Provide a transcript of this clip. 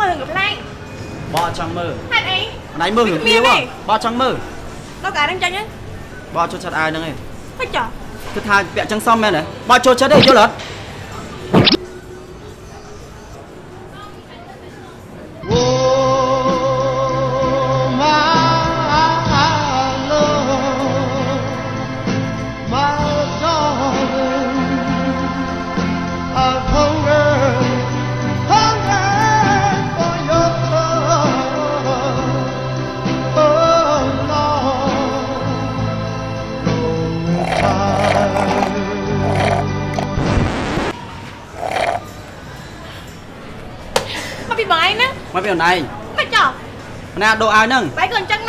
មើលកំ plaign បើអត់ចង់មើលហេតុអីអណៃមើលរឿងគ្នាហ៎បើអត់ចង់មើលដល់កាលនឹងចាញ់ហ្នឹងបើអត់ចូលចិត្តអាយហ្នឹងឯងហិចចុះគឺថាពាក់ចឹងសមមែនទេបើអត់ចូលចិត្តទេយល់អត់ មកពីបងឯងណាមកពីអណៃហិចចុះណាដូរអាយហ្នឹងបែរក៏អញ្ចឹង